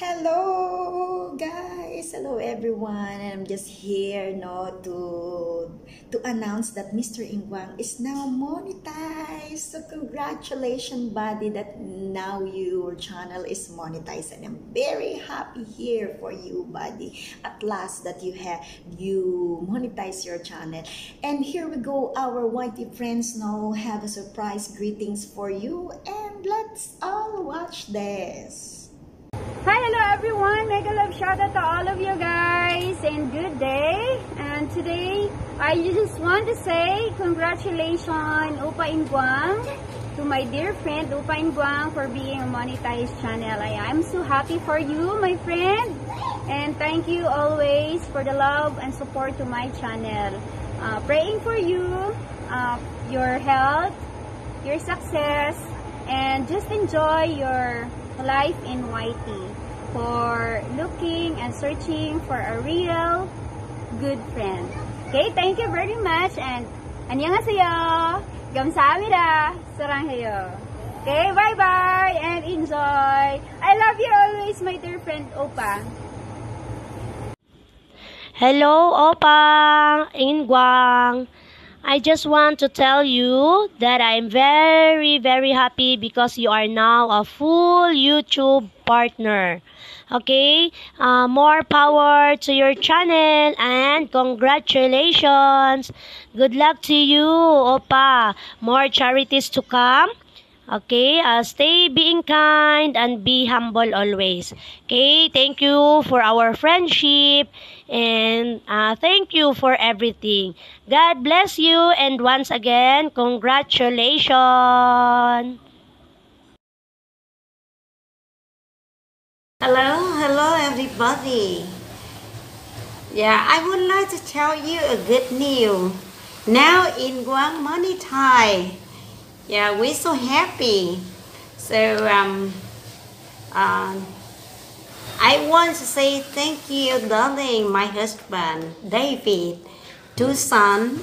Hello guys, hello everyone. I'm just here no to to announce that Mr. Ingwang is now monetized. So congratulations buddy that now your channel is monetized and I'm very happy here for you buddy. At last that you have you monetize your channel. And here we go our YT friends now have a surprise greetings for you and let's all watch this. Hi, hello everyone. Mega love shout out to all of you guys and good day. And today, I just want to say congratulations Upa Inguang to my dear friend Upa Inguang for being a monetized channel. I am so happy for you, my friend. And thank you always for the love and support to my channel. Uh, praying for you, uh, your health, your success, and just enjoy your life in YT for looking and searching for a real good friend. Okay, thank you very much and 안녕하세요. 감사합니다. 사랑해요. Okay, bye-bye and enjoy. I love you always, my dear friend Opa. Hello, Opa, Ingwang. I just want to tell you that I'm very, very happy because you are now a full YouTube partner. Okay, uh, more power to your channel and congratulations. Good luck to you, Opa. More charities to come. Okay, uh, stay being kind and be humble always. Okay, thank you for our friendship and uh, thank you for everything. God bless you and once again, congratulations. Hello, hello everybody. Yeah, I would like to tell you a good news. Now in Guang Money Thai, yeah, we're so happy. So um, uh, I want to say thank you, darling, my husband, David, two sons,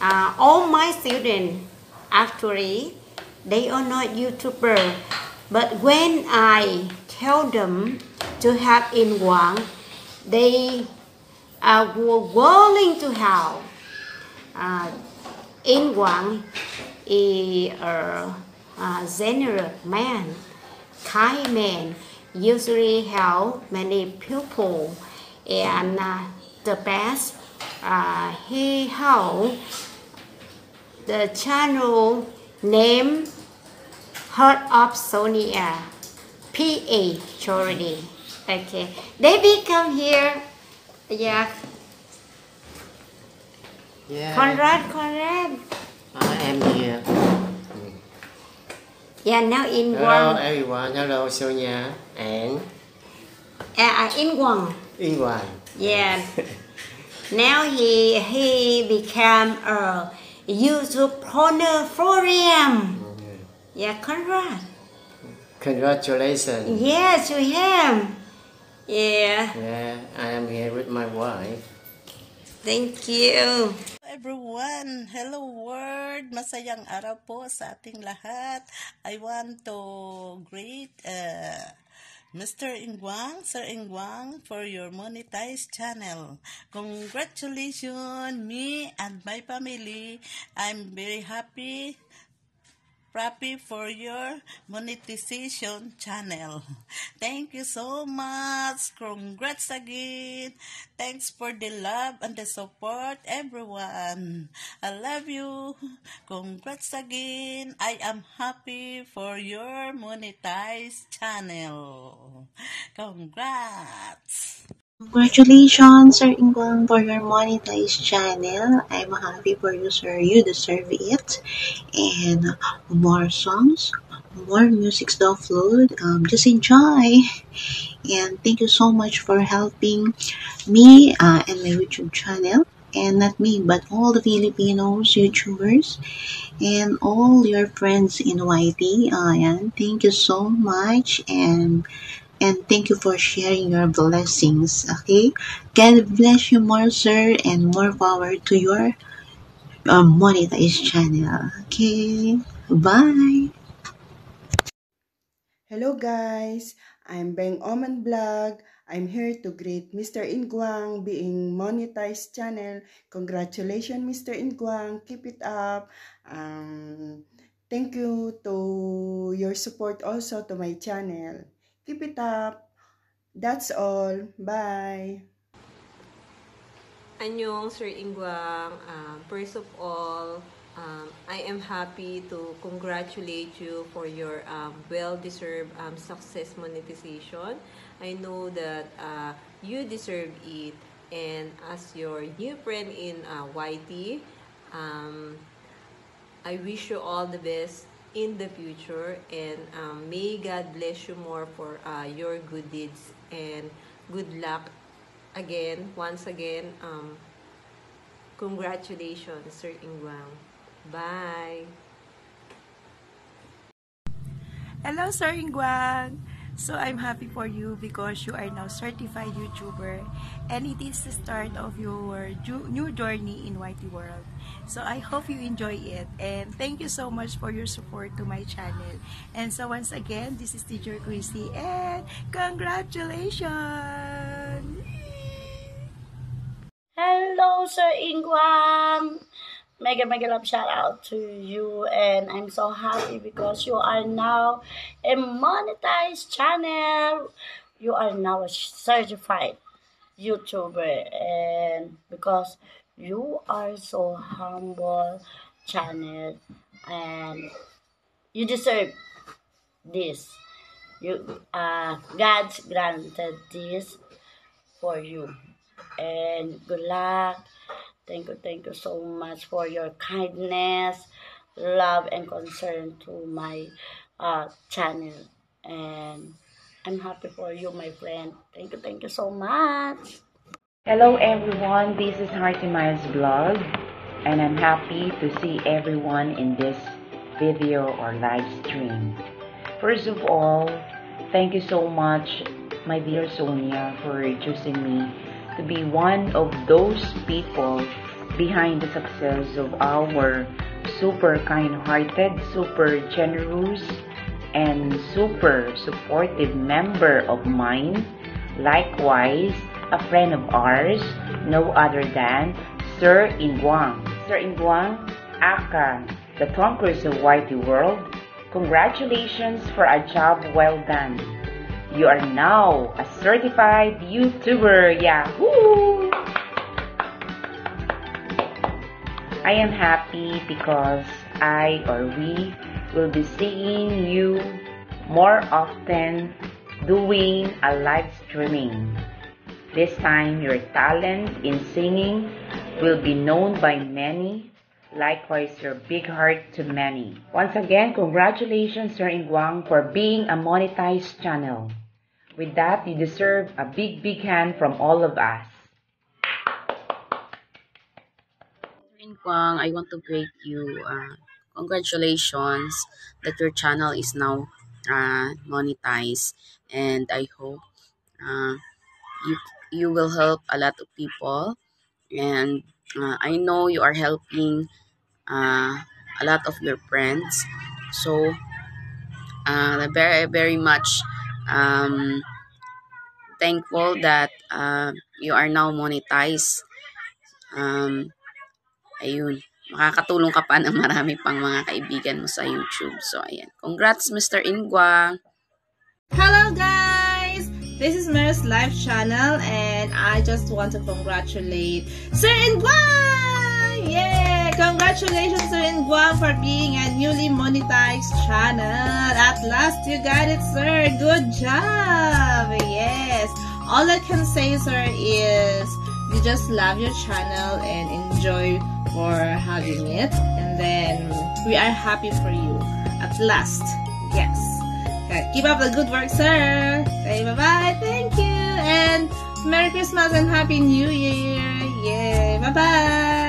uh, all my students. Actually, they are not YouTuber, but when I tell them to help in Guang, they uh, were willing to help. Uh, in Guang, is a, a generous man, kind man, usually help many people, and uh, the best uh, he helped the channel name Heart of Sonia, PA Charity. Okay, David, come here. Yeah. Yeah. Conrad, Conrad. I am here. Yeah, now in Hello Guang. everyone. Hello Sonia and Uh, in Guang. Ingwan. Yeah. now he he became a YouTube honorarium. Yeah, Conrad. Congratulations. Yeah, to him. Yeah, Yeah, I am here with my wife. thank you. Everyone! Hello world! Masayang araw po sa ating lahat. I want to greet uh, Mr. Ingwang, Sir Ingwang, for your monetized channel. Congratulations, me and my family. I'm very happy happy for your monetization channel. Thank you so much. Congrats again. Thanks for the love and the support, everyone. I love you. Congrats again. I am happy for your monetized channel. Congrats. Congratulations, Sir Ingwang, for your monetized channel. I'm happy for you, sir. You deserve it. And more songs, more music to upload. Um, just enjoy. And thank you so much for helping me uh, and my YouTube channel. And not me, but all the Filipinos, YouTubers, and all your friends in YT. Uh, and thank you so much. And and thank you for sharing your blessings. Okay, God bless you more, sir, and more power to your um, monetized channel. Okay, bye. Hello guys, I'm Beng Oman Vlog. I'm here to greet Mr. Inguang being monetized channel. Congratulations Mr. Inguang, keep it up. Um, thank you to your support also to my channel. Keep it up. That's all. Bye. Anyong Sir Ingwang, um, first of all, um, I am happy to congratulate you for your um, well-deserved um, success monetization. I know that uh, you deserve it and as your new friend in uh, YT, um, I wish you all the best in the future and um, may God bless you more for uh, your good deeds and good luck again, once again, um, congratulations, Sir Ingwang. Bye! Hello, Sir Ingguang! So, I'm happy for you because you are now certified YouTuber and it is the start of your new journey in YT World. So, I hope you enjoy it and thank you so much for your support to my channel. And so, once again, this is Teacher Chrissy and congratulations! Hello, Sir Ingwang! mega mega love shout out to you and i'm so happy because you are now a monetized channel you are now a certified youtuber and because you are so humble channel and you deserve this you uh god's granted this for you and good luck Thank you, thank you so much for your kindness, love, and concern to my uh, channel. And I'm happy for you, my friend. Thank you, thank you so much. Hello, everyone. This is Hearty Miles Vlog, and I'm happy to see everyone in this video or live stream. First of all, thank you so much, my dear Sonia, for choosing me to be one of those people behind the success of our super kind-hearted, super generous, and super supportive member of mine. Likewise, a friend of ours, no other than Sir Inguang. Sir Inguang, aka the Cruise of Whitey World, congratulations for a job well done. You are now a certified YouTuber. Yahoo! I am happy because I or we will be seeing you more often doing a live streaming. This time, your talent in singing will be known by many, likewise your big heart to many. Once again, congratulations Sir Ingwang for being a monetized channel. With that, you deserve a big, big hand from all of us. Ingwang, I want to greet you. Uh, congratulations that your channel is now uh, monetized, and I hope uh, you you will help a lot of people. And uh, I know you are helping uh, a lot of your friends. So, uh, very very much um, thankful that uh, you are now monetized. Um, ayun, makakatulong ka pa ng marami pang mga kaibigan mo sa YouTube. So, ayan. Congrats, Mr. Ingwa! Hello, guys! This is Mary's live channel and I just want to congratulate Sir Ingwa! Yeah! Congratulations, Sir Ingwa, for being a newly monetized channel. At last, you got it, sir. Good job! Yes! All I can say, sir, is you just love your channel and enjoy for having it. And then we are happy for you at last. Yes. Okay, keep up the good work, sir. Say bye-bye. Thank you. And Merry Christmas and Happy New Year. Yay. Bye-bye.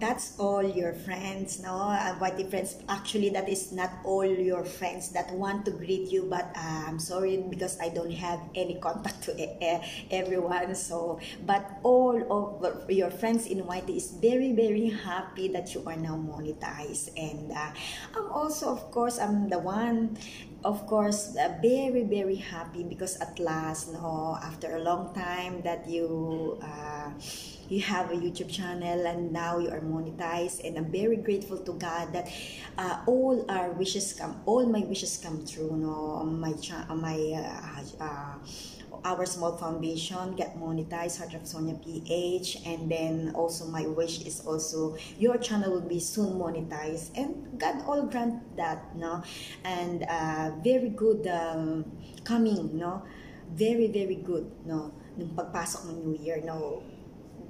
That's all your friends, no? Uh, YT friends, actually, that is not all your friends that want to greet you, but uh, I'm sorry because I don't have any contact to e- everyone. So, but all of your friends in YT is very, very happy that you are now monetized. And uh, I'm also, of course, I'm the one of course uh, very very happy because at last no after a long time that you uh, you have a youtube channel and now you are monetized and i'm very grateful to god that uh, all our wishes come all my wishes come true no my my uh, uh, our small foundation get monetized heart of sonia ph and then also my wish is also your channel will be soon monetized. And god all grant that no? And uh, very good um, coming no? Very very good no? Nung pagpasok ng new year no?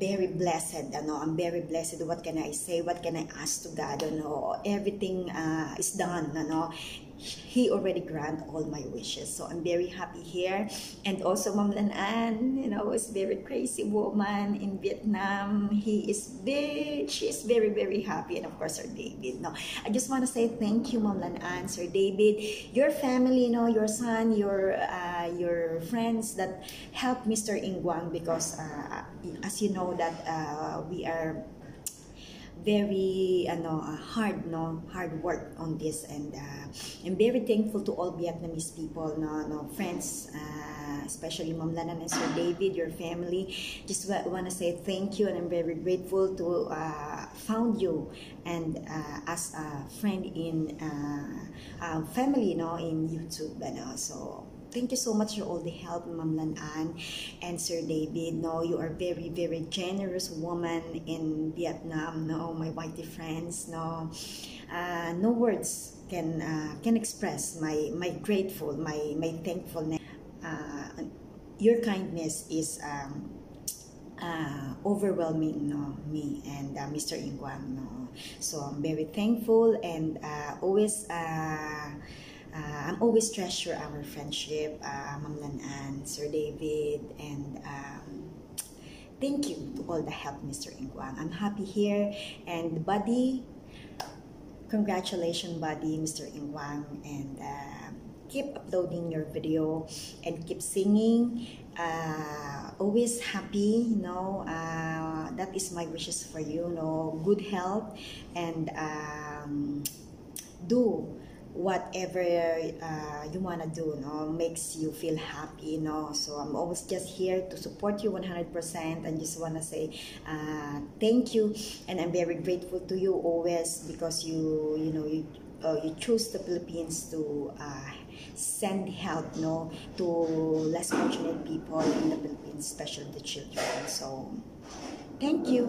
Very blessed ano? I'm very blessed. What can I say? What can I ask to God ano? Everything uh, is done ano he already grant all my wishes. So I'm very happy here. And also Ma'am Lanan you know is very crazy woman in Vietnam. He is very she is very very happy. And of course Sir David no. I just want to say thank you Ma'am Lanan Sir David. Your family you know your son your uh, your friends that helped Mr. Ingwang because uh, as you know that uh, we are very ano uh, hard no? Hard work on this and uh, I'm very thankful to all Vietnamese people no no friends uh, especially Mom Lanan and Sir David your family. Just wa- want to say thank you and I'm very grateful to uh, found you and uh, as a friend in uh, family no in YouTube ano? So Thank you so much for all the help, Ma'am Lanan and Sir David. No, you are very, very generous woman in Vietnam. No, my whitey friends. No, uh, no words can uh, can express my my grateful, my my thankfulness. Uh, your kindness is. Um, uh, overwhelming no me and uh, Mr. Ingwang no so I'm very thankful and uh, always uh, uh, I'm always treasure our friendship uh, Ma'am Lanan, Sir David and um, thank you to all the help Mr. Ingwang I'm happy here and buddy congratulations buddy Mr. Ingwang and uh, keep uploading your video and keep singing uh, always happy you know uh, that is my wishes for you, you know good health and um, do whatever uh, you want to do no makes you feel happy know. So i'm always just here to support you 100% and just want to say uh, thank you. And i'm very grateful to you always because you you know you uh, you choose the philippines to uh, send help no to less fortunate people in the philippines especially the children. So thank you.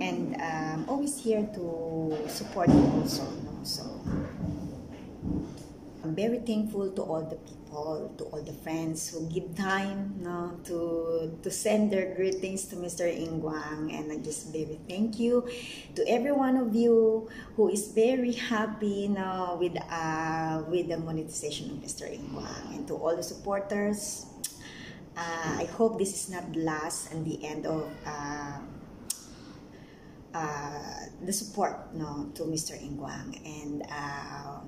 And um, always here to support you also no so I'm very thankful to all the people, to all the friends who give time no, to to send their greetings to Mr. Ingwang. And I just very thank you to every one of you who is very happy now with uh, with the monetization of Mr. Ingwang. And to all the supporters, uh, I hope this is not last and the end of uh, uh, the support no to Mr. Ingwang and uh,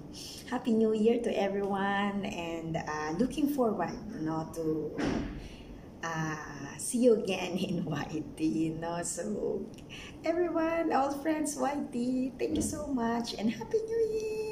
happy new year to everyone and uh, looking forward no to uh, see you again in YT no so everyone all friends YT thank you so much and happy new year